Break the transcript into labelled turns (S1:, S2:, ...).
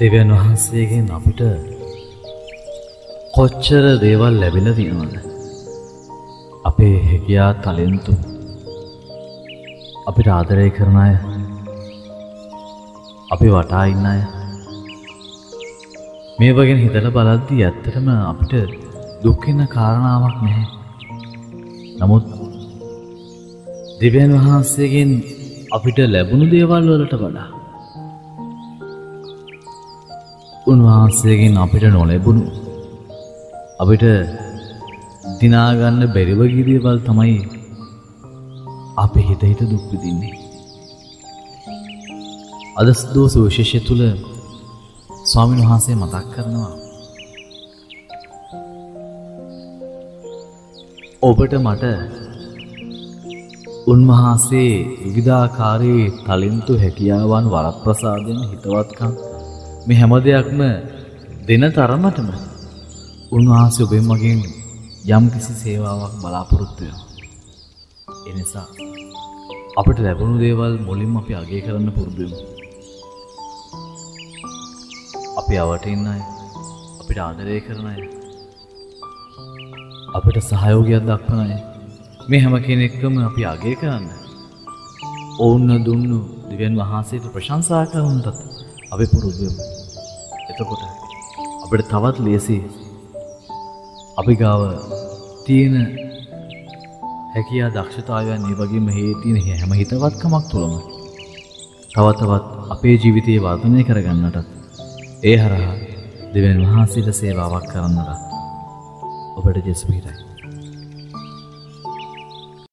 S1: දෙවන් වහන්සේගෙන් අපිට කොච්චර දේවල් ලැබිල තියෙනවද අපේ හැකියා තලෙන්තු අපිට ආදරය කරන අය අපි වටා ඉන්න අය. මේ වගෙන හිතල බලද්දී ඇත්තටම අපිට දුක්කන්න කාරණාවක් නැහැ. නමුත් දෙවන් වහන්සේගෙන් අපිට ලැබුණු දේවල් වලට වඩා උන්වහන්සේගෙන් අපිට නොලැබුණු අපිට දිනාගන්න බැරිවගිරියවල් තමයි අප හිත හිත දුක්විදින්නේ. අදස්දෝ සුවිශේෂය තුළ ස්වාමින් වහන්සේ මතක් කරනවා. ඔබට මට උන්වහන්සේ විවිධාකාරයේ තලින්තු හැකියාවන් වරප්‍රසාදයෙන් හිතවත්කම් මෙ හැම දෙයක්ම දෙන තරමටම උන්වහන්සේ ඔබෙන් මගින් යම් කිසි සේවාවක් බලාපොරොත්තුය. එනිසා අපට ලැබුණු දේවල් මුලින් අපි අගේ කරන්න පුරුදුම. අපි අවට ඉන්න අය අපිට ආදරය කරන අය අපිට සහයෝගයක් දක්වන අය මේ හැම කෙනෙක්කම අපි අගේ කරන්න ඔවුන්න දුන්නු දිවෙන් වහන්සේට ප්‍රශංසා කරන්නටත් අපි පුරුදුවමු එතකොට අපට තවත් ලේසි අපි ගාව තියෙන හැකියා දක්ෂතාවයන් ඒ වගේම හේතින හැම හිතවත්කමක් තුළම තවතවත් අපේ ජීවිතයේ වර්ධනය කරගන්නටත් ඒ හරහා දෙවන් වහන්සේට සේවාවක් කරන්නට ඔබට ජෙස්පීටයි